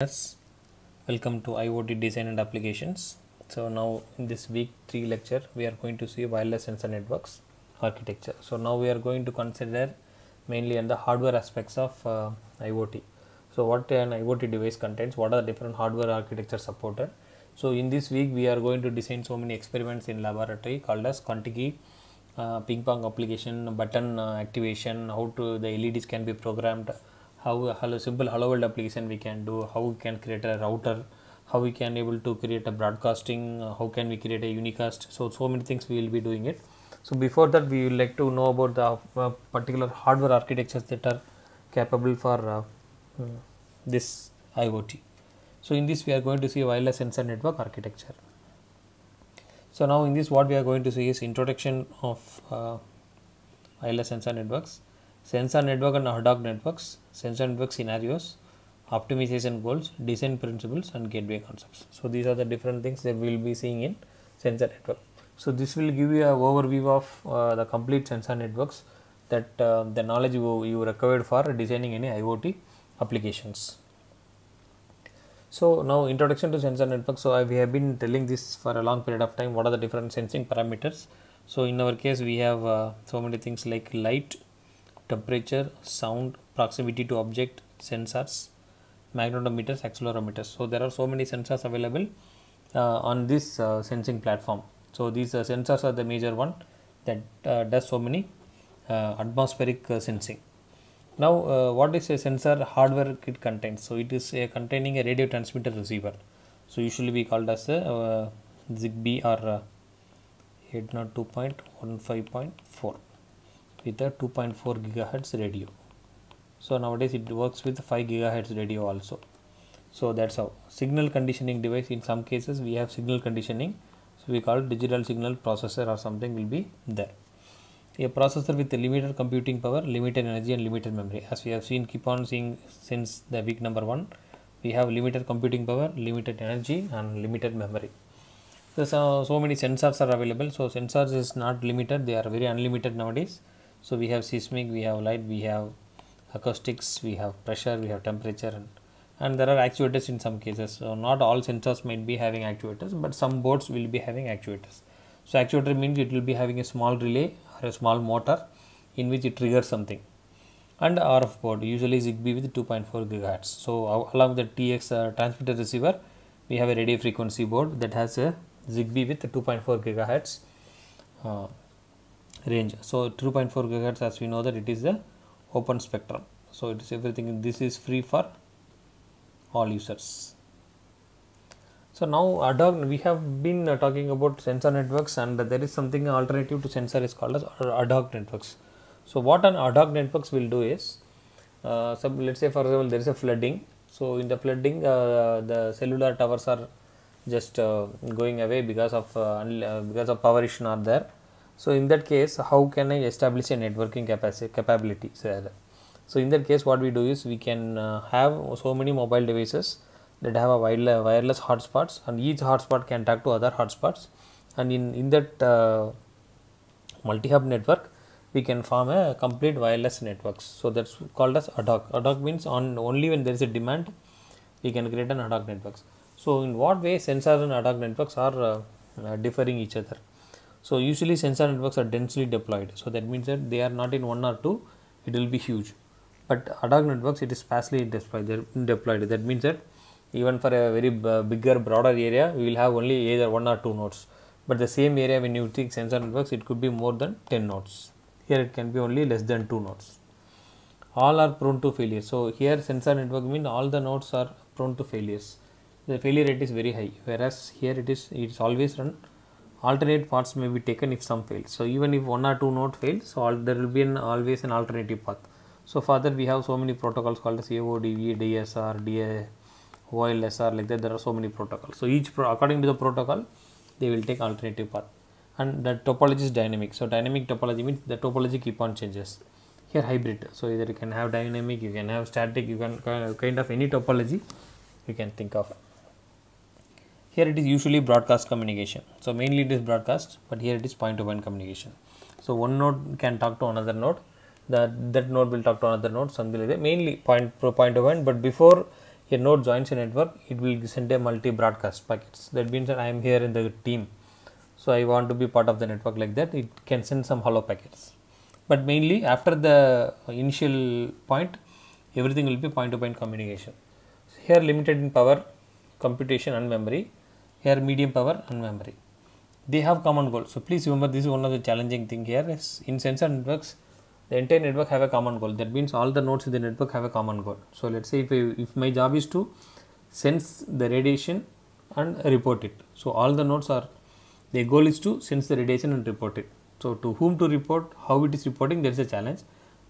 Yes, welcome to IoT design and applications. So now in this week 3 lecture we are going to see wireless sensor networks architecture. So now we are going to consider mainly on the hardware aspects of uh, IoT. So what an IoT device contains, what are the different hardware architecture supported. So in this week we are going to design so many experiments in laboratory called as Contiki uh, ping pong application, button uh, activation, how to the LEDs can be programmed, how hello simple hello world application we can do how we can create a router how we can able to create a broadcasting uh, how can we create a unicast. So so many things we will be doing it. So before that we would like to know about the uh, particular hardware architectures that are capable for uh, mm, this iot so in this we are going to see wireless sensor network architecture. So now in this what we are going to see is introduction of uh, wireless sensor networks sensor network and ad hoc networks, sensor network scenarios, optimization goals, design principles and gateway concepts. So these are the different things that we will be seeing in sensor network. So this will give you a overview of uh, the complete sensor networks that uh, the knowledge you, you required for designing any IoT applications. So now introduction to sensor network. So we have been telling this for a long period of time. What are the different sensing parameters? So in our case, we have uh, so many things like light, temperature, sound, proximity to object, sensors, magnetometers, accelerometers. So there are so many sensors available uh, on this uh, sensing platform. So these uh, sensors are the major one that uh, does so many uh, atmospheric uh, sensing. Now what is a sensor hardware it contains? So it is a containing a radio transmitter receiver. So usually we called as a ZigBee or 802.15.4 with a 2.4 gigahertz radio. So nowadays it works with 5 gigahertz radio also. So that's how. Signal conditioning device in some cases we have signal conditioning. So we call digital signal processor or something will be there. A processor with limited computing power limited energy and limited memory. As we have seen keep on seeing since the week number 1 we have limited computing power limited energy and limited memory. So, so many sensors are available. So sensors is not limited. They are very unlimited nowadays so we have seismic we have light we have acoustics we have pressure we have temperature and, and there are actuators in some cases. So not all sensors might be having actuators but some boards will be having actuators. So actuator means it will be having a small relay or a small motor in which it triggers something. And RF board usually ZigBee with 2.4 gigahertz. So along with the TX uh, transmitter receiver we have a radio frequency board that has a ZigBee with 2.4 gigahertz uh, range. So 2.4 gigahertz as we know that it is the open spectrum. So it is everything this is free for all users. So now ad hoc we have been uh, talking about sensor networks and there is something alternative to sensor is called as ad hoc networks. So what an ad hoc networks will do is uh, so let's say for example there is a flooding. So in the flooding uh, the cellular towers are just uh, going away because of uh, because of power issue not there so in that case how can i establish a networking capacity capability so in that case what we do is we can uh, have so many mobile devices that have a wireless, hotspots and each hotspot can talk to other hotspots. And in in that uh, multi-hop network we can form a complete wireless networks. So that's called as ad hoc. Ad hoc means on only when there is a demand we can create an ad hoc networks. So in what way sensors and ad hoc networks are uh, differing each other so usually sensor networks are densely deployed. So that means that they are not in one or two, it will be huge. But ad hoc networks, it is sparsely deployed. That means that even for a very bigger, broader area, we will have only either one or two nodes. But the same area, when you think sensor networks, it could be more than 10 nodes. Here it can be only less than two nodes. All are prone to failure. So here sensor network means all the nodes are prone to failures. The failure rate is very high. Whereas here it is, it is always run alternate paths may be taken if some fail. So even if one or two node fails, so there will be an always an alternative path. So further we have so many protocols called as AODV, DSR, DA, OLSR like that. There are so many protocols. So each pro according to the protocol, they will take alternative path. And the topology is dynamic. So dynamic topology means the topology keep on changes. Here hybrid. So either you can have dynamic, you can have static, you can kind of any topology you can think of here it is usually broadcast communication. So mainly it is broadcast but here it is point to point communication. So one node can talk to another node. That that node will talk to another node something like that. Mainly point point to point but before a node joins a network it will send a multi broadcast packets. That means that i am here in the team. So i want to be part of the network like that. It can send some hello packets. But mainly after the initial point everything will be point to point communication. So here limited in power computation and memory here medium power and memory. They have common goal. So please remember this is one of the challenging thing here is in sensor networks the entire network have a common goal. That means all the nodes in the network have a common goal. So let's say if, I, if my job is to sense the radiation and report it. So all the nodes are their goal is to sense the radiation and report it. So to whom to report how it is reporting there is a challenge.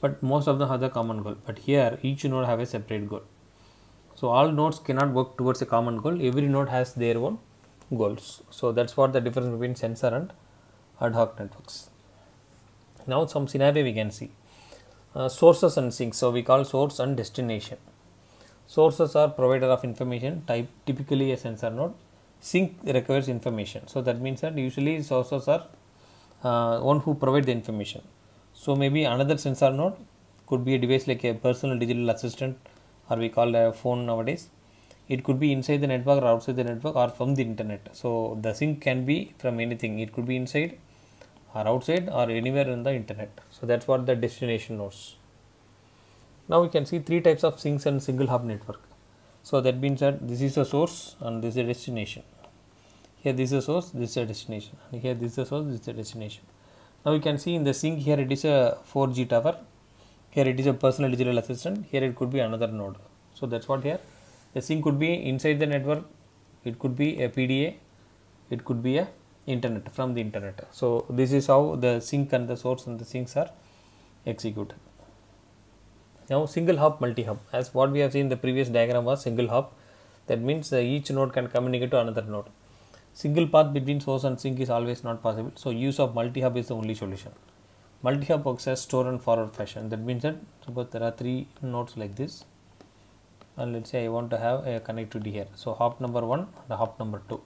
But most of them have the common goal. But here each node have a separate goal. So all nodes cannot work towards a common goal. Every node has their own goals. So that's what the difference between sensor and ad hoc networks. Now some scenario we can see. Uh, sources and sinks. So we call source and destination. Sources are provider of information type typically a sensor node. Sink requires information. So that means that usually sources are uh, one who provide the information. So maybe another sensor node could be a device like a personal digital assistant or we call a phone nowadays it could be inside the network or outside the network or from the internet. So the sink can be from anything. It could be inside or outside or anywhere in the internet. So that's what the destination nodes. Now we can see three types of sinks and single hop network. So that means that this is a source and this is a destination. Here this is a source this is a destination. And here this is a source this is a destination. Now you can see in the sink here it is a 4g tower. Here it is a personal digital assistant. Here it could be another node. So that's what here the sink could be inside the network it could be a pda it could be a internet from the internet. So this is how the sink and the source and the sinks are executed. Now single hop multi hop as what we have seen in the previous diagram was single hop that means uh, each node can communicate to another node. Single path between source and sink is always not possible. So use of multi hop is the only solution. Multi hop works as store and forward fashion. That means that suppose there are three nodes like this and let's say I want to have a connectivity here. So hop number one and hop number two.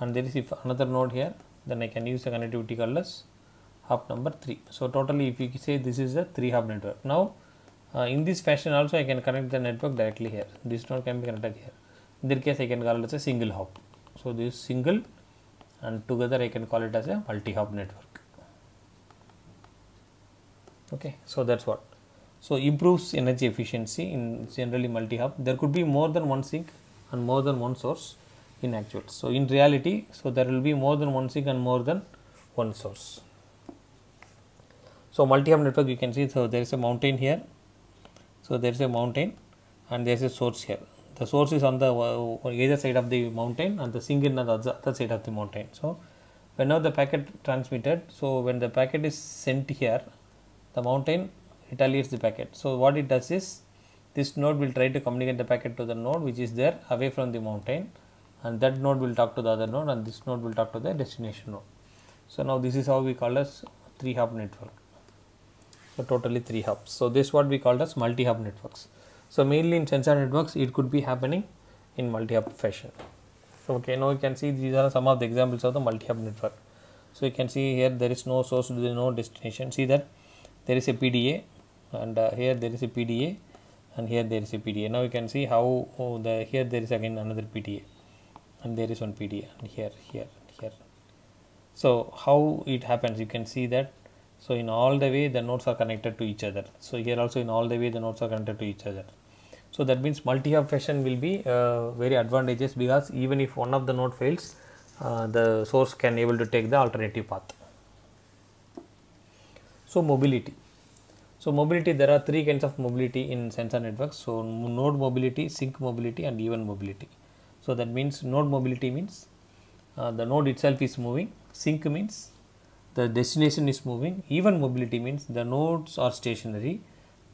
And there is if another node here then I can use the connectivity called as hop number 3 so totally if you say this is a 3 hop network. Now uh, in this fashion also I can connect the network directly here. This node can be connected here. In that case I can call it as a single hop. So this single and together I can call it as a multi hop network. Okay so that's what so improves energy efficiency in generally multi hop there could be more than one sink and more than one source in actual. So, in reality, so there will be more than one sink and more than one source. So, multi-hop network you can see, so there is a mountain here. So, there is a mountain and there is a source here. The source is on the uh, either side of the mountain and the sink is on the other side of the mountain. So, whenever the packet transmitted, so when the packet is sent here, the mountain retaliates the packet. So, what it does is this node will try to communicate the packet to the node which is there away from the mountain and that node will talk to the other node and this node will talk to the destination node. So, now this is how we call as 3 hop network. So, totally 3 hops. So, this what we call as multi hop networks. So, mainly in sensor networks it could be happening in multi hop fashion. So, okay, now you can see these are some of the examples of the multi hop network. So, you can see here there is no source, there is no destination. See that there is a PDA and uh, here there is a PDA and here there is a PDA. Now, you can see how oh, the here there is again another PDA and there is one PDA and here, here, here. So, how it happens you can see that. So, in all the way the nodes are connected to each other. So, here also in all the way the nodes are connected to each other. So, that means multi-hop fashion will be uh, very advantageous because even if one of the node fails uh, the source can able to take the alternative path. So, mobility. So, mobility there are three kinds of mobility in sensor networks. So, node mobility, sink mobility and event mobility. So, that means node mobility means uh, the node itself is moving, sink means the destination is moving, event mobility means the nodes are stationary,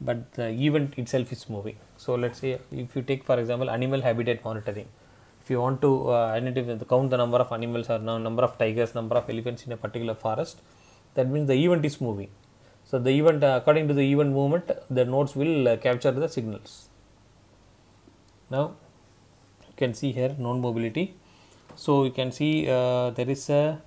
but the event itself is moving. So, let us say if you take for example animal habitat monitoring, if you want to uh, identify the count the number of animals or number of tigers, number of elephants in a particular forest, that means the event is moving. So, the event uh, according to the event movement the nodes will uh, capture the signals. Now, you can see here non mobility. So, you can see uh, there is a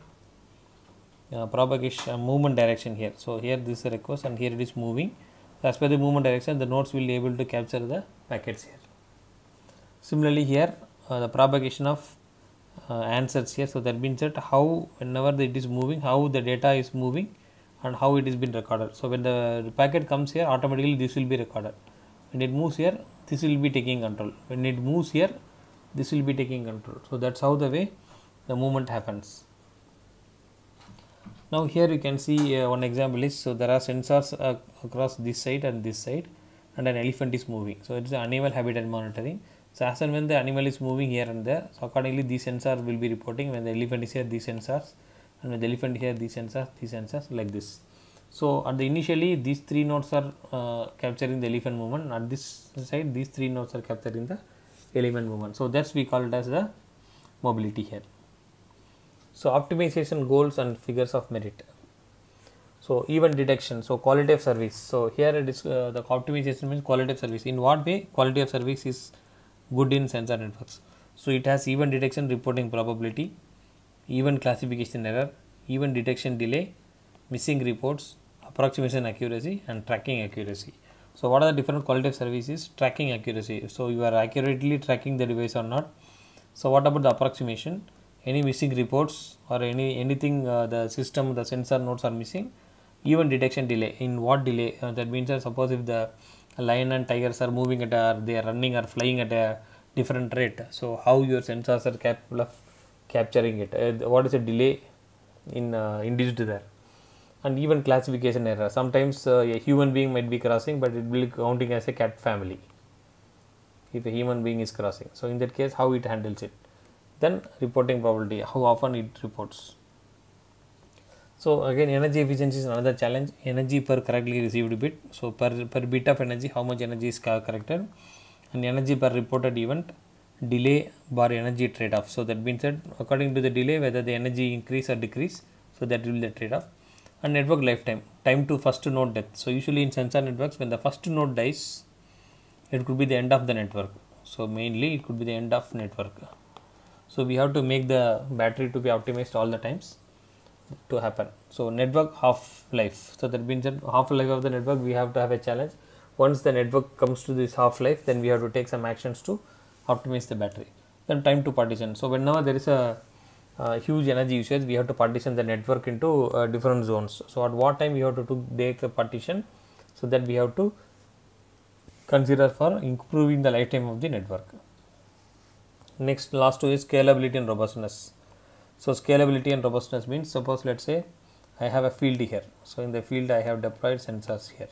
uh, propagation movement direction here. So, here this is a request and here it is moving as per the movement direction the nodes will be able to capture the packets here. similarly here uh, the propagation of uh, answers here so that means that how whenever it is moving how the data is moving and how it is been recorded. So when the packet comes here automatically this will be recorded. When it moves here this will be taking control. When it moves here this will be taking control. So that's how the way the movement happens. Now here you can see uh, one example is so there are sensors uh, across this side and this side and an elephant is moving. So it's an animal habitat monitoring. So as and when the animal is moving here and there so accordingly these sensors will be reporting. When the elephant is here these sensors and the elephant here these sensors these sensors like this. So at the initially these three nodes are uh, capturing the elephant movement. At this side these three nodes are capturing the element movement. So that's we call it as the mobility here. So optimization goals and figures of merit. So event detection so quality of service. So here it is uh, the optimization means quality of service. In what way? Quality of service is good in sensor networks. So it has event detection reporting probability event classification error event detection delay missing reports approximation accuracy and tracking accuracy. So what are the different quality of services? Tracking accuracy. So you are accurately tracking the device or not. So what about the approximation? Any missing reports or any anything uh, the system the sensor nodes are missing? Event detection delay. In what delay? Uh, that means suppose if the lion and tigers are moving at a they are running or flying at a different rate. So how your sensors are capable of capturing it. Uh, what is the delay in uh, induced there? And event classification error. Sometimes uh, a human being might be crossing but it will be counting as a cat family. If a human being is crossing. So in that case how it handles it? Then reporting probability. How often it reports? So again energy efficiency is another challenge. Energy per correctly received bit. So per per bit of energy how much energy is corrected? And energy per reported event delay bar energy trade off so that means that according to the delay whether the energy increase or decrease so that will be the trade off and network lifetime time to first node death so usually in sensor networks when the first node dies it could be the end of the network. So mainly it could be the end of network. So we have to make the battery to be optimized all the times to happen. So network half life so that means that half life of the network we have to have a challenge. Once the network comes to this half life then we have to take some actions to optimize the battery. Then time to partition. So whenever there is a uh, huge energy usage we have to partition the network into uh, different zones. So at what time we have to, take a partition? So that we have to consider for improving the lifetime of the network. Next last two is scalability and robustness. So scalability and robustness means suppose let's say I have a field here. So in the field I have deployed sensors here.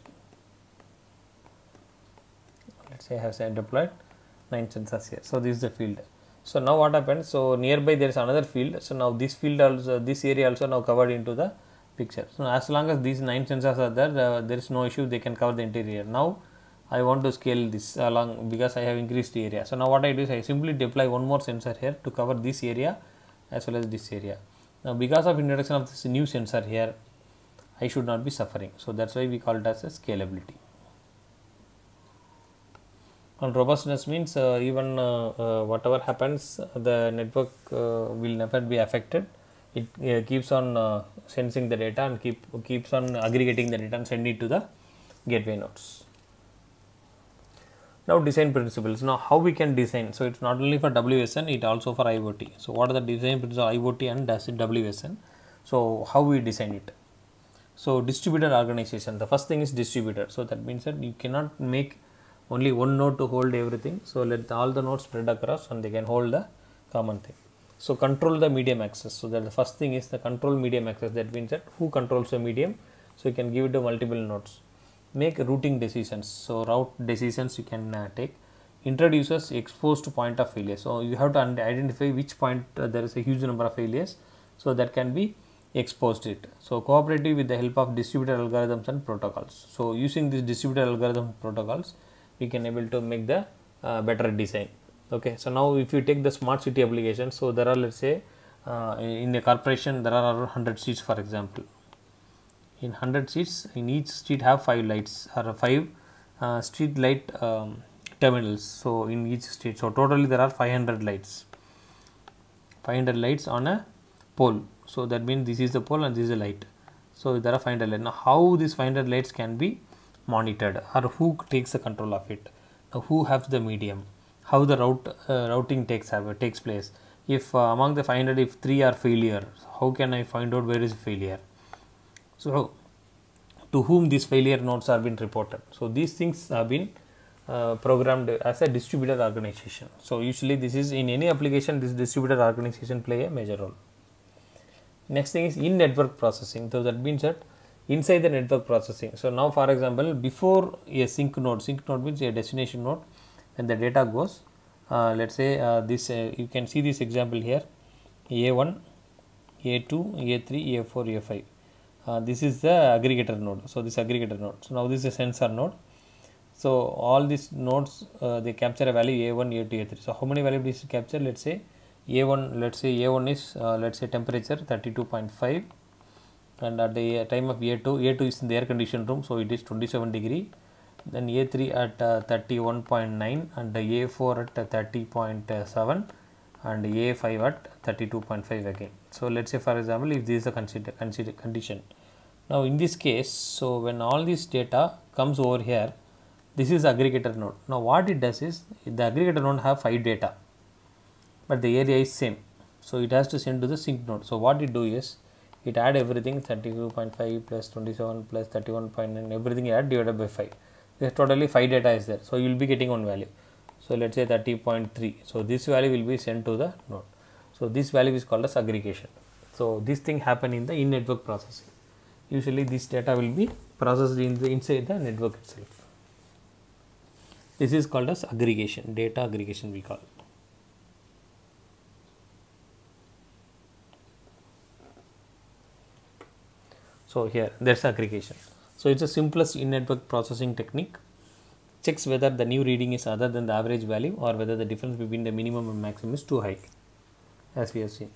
Let's say I have deployed 9 sensors here so this is the field so now what happens so nearby there is another field so now this field also this area also now covered into the picture so as long as these 9 sensors are there uh, there is no issue they can cover the interior now I want to scale this along because I have increased the area. So now what I do is I simply deploy one more sensor here to cover this area as well as this area. Now because of introduction of this new sensor here, I should not be suffering. So that's why we call it as a scalability. And robustness means uh, even uh, uh, whatever happens, the network will never be affected. It keeps on sensing the data and keep keeps on aggregating the data and sending it to the gateway nodes. Now design principles. Now how we can design? So it's not only for wsn it also for iot so what are the design principles of iot and wsn so how we design it? So distributed organization. The first thing is distributor so that means that you cannot make only one node to hold everything. So let all the nodes spread across and they can hold the common thing. So control the medium access. So that the first thing is the control medium access. That means that who controls the medium? So you can give it to multiple nodes. Make routing decisions. So route decisions you can uh, take. Introduces exposed point of failure. So you have to identify which point uh, there is a huge number of failures. So that can be exposed it. So cooperative with the help of distributed algorithms and protocols. So using these distributed algorithm protocols we can able to make the uh, better design. Okay so now if you take the smart city application so there are let's say uh, in a corporation there are 100 seats for example. In 100 streets in each street have 5 lights or 5 uh, street light um, terminals so in each street. So totally there are 500 lights. 500 lights on a pole. So that means this is the pole and this is the light. So there are 500 lights now how these 500 lights can be monitored or who takes the control of it. Now who has the medium? How the route uh, routing takes have, takes place? If uh, among the 500 if three are failure how can i find out where is failure? So to whom these failure nodes are been reported? So these things have been uh, programmed as a distributed organization. So usually this is in any application this distributed organization play a major role. Next thing is in network processing. So that means that inside the network processing. So now for example before a sink node sink node means a destination node when the data goes uh, let's say uh, this uh, you can see this example here a1 a2 a3 a4 a5 uh, this is the aggregator node. So this aggregator node. So now this is a sensor node. So all these nodes uh, they capture a value a1 a2 a3 so how many value this capture? Let's say a1 let's say a1 is uh, let's say temperature 32.5 and at the time of a2 a2 is in the air conditioned room so it is 27 degree. Then a3 at uh, 31.9 and a4 at 30.7 and a5 at 32.5 again. So let's say for example if this is a consider, consider condition. Now in this case so when all this data comes over here this is aggregator node. Now what it does is the aggregator node have five data but the area is same. So it has to send to the sink node. So what it do is it add everything 32.5 plus 27 plus 31.9 everything add divided by 5 there's totally 5 data is there so you will be getting one value. So let's say 30.3 so this value will be sent to the node. So this value is called as aggregation. So this thing happen in the in network processing. Usually this data will be processed in the inside the network itself. This is called as aggregation data aggregation we call so here there's aggregation. So it's the simplest in network processing technique. Checks whether the new reading is other than the average value or whether the difference between the minimum and maximum is too high as we have seen.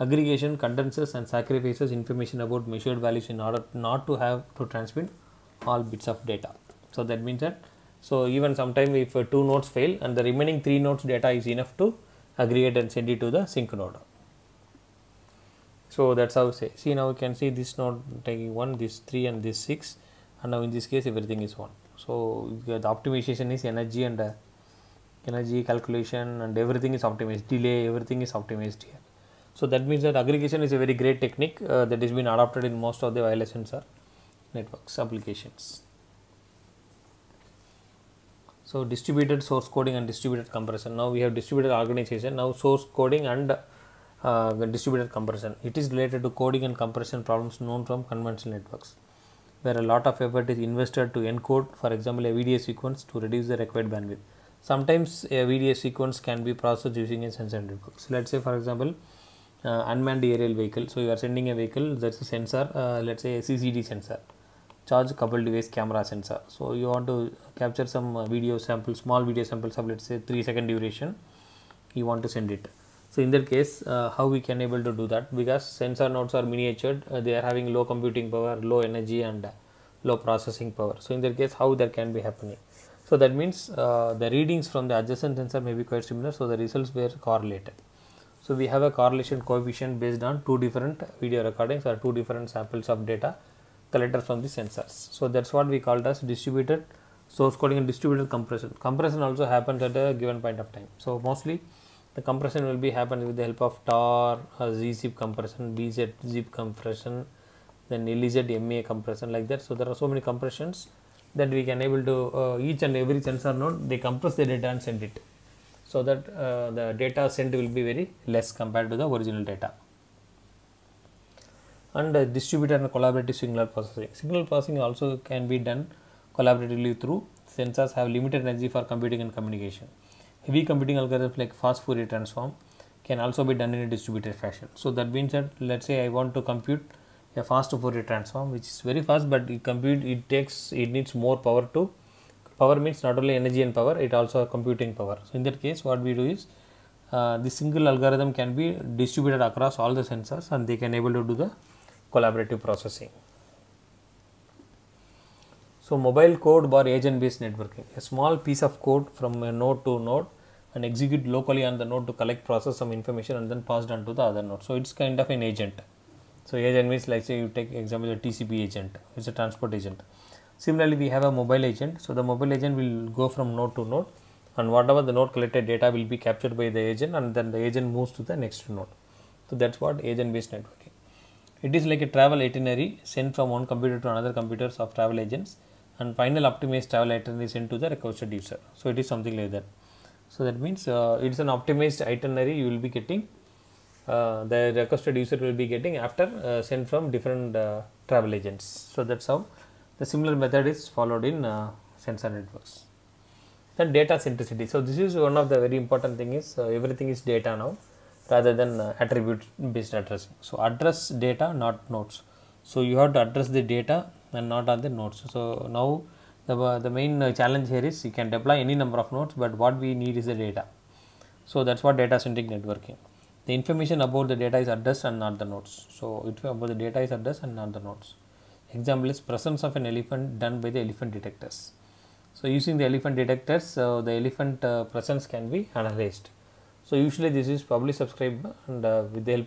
Aggregation condenses and sacrifices information about measured values in order not to have to transmit all bits of data. So that means that so even sometime if two nodes fail and the remaining three nodes data is enough to aggregate and send it to the sink node so that's how say. See now you can see this node taking one this three and this six. And now in this case everything is one. So the optimization is energy and uh, energy calculation and everything is optimized. Delay everything is optimized here. So that means that aggregation is a very great technique uh, that has been adopted in most of the wireless sensor networks applications. So distributed source coding and distributed compression now we have distributed organization. Now source coding and uh, distributed compression. It is related to coding and compression problems known from conventional networks where a lot of effort is invested to encode for example a video sequence to reduce the required bandwidth. Sometimes a video sequence can be processed using a sensor network. So let's say for example uh, unmanned aerial vehicle. So you are sending a vehicle that's a sensor uh, let's say a CCD sensor charge coupled device camera sensor. So you want to capture some uh, video sample small video samples of let's say 3 second duration. You want to send it so in that case uh, how we can able to do that? Because sensor nodes are miniatured uh, they are having low computing power low energy and uh, low processing power. So in that case how that can be happening? So that means uh, the readings from the adjacent sensor may be quite similar so the results were correlated. So we have a correlation coefficient based on two different video recordings or two different samples of data collected from the sensors. So that's what we called as distributed source coding and distributed compression. Compression also happens at a given point of time. So mostly the compression will be happen with the help of tar uh, zip compression bz zip compression then lez ma compression like that. So there are so many compressions that we can able to uh, each and every sensor node they compress the data and send it. So that uh, the data sent will be very less compared to the original data. And uh, distributed and collaborative signal processing. Signal processing also can be done collaboratively through sensors have limited energy for computing and communication heavy computing algorithms like fast Fourier transform can also be done in a distributed fashion. So that means that let's say I want to compute a fast Fourier transform which is very fast but it compute it takes it needs more power to power means not only energy and power it also computing power. So in that case what we do is uh, the single algorithm can be distributed across all the sensors and they can able to do the collaborative processing. So mobile code bar agent based networking a small piece of code from a node to node and execute locally on the node to collect process some information and then passed on to the other node so it's kind of an agent so agent means like say you take example a tcp agent it's a transport agent similarly we have a mobile agent so the mobile agent will go from node to node and whatever the node collected data will be captured by the agent and then the agent moves to the next node. So that's what agent based networking. It is like a travel itinerary sent from one computer to another computers of travel agents and final optimized travel itinerary sent to the requested user. So it is something like that. So that means uh, it's an optimized itinerary you will be getting uh, the requested user will be getting after uh, sent from different uh, travel agents. So that's how the similar method is followed in uh, sensor networks. Then data centricity. So this is one of the very important thing is uh, everything is data now rather than attribute based addressing. So address data not nodes. So you have to address the data and not on the nodes. So now the, the main uh, challenge here is you can deploy any number of nodes but what we need is the data. So that's what data centric networking. The information about the data is addressed and not the nodes. So it about the data is addressed and not the nodes. Example is presence of an elephant done by the elephant detectors. So using the elephant detectors, uh, the elephant uh, presence can be analyzed. So usually this is publicly subscribed and uh, with the help of